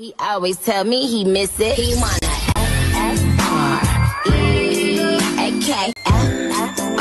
He always tell me he miss it. He wanna F F R E A K F F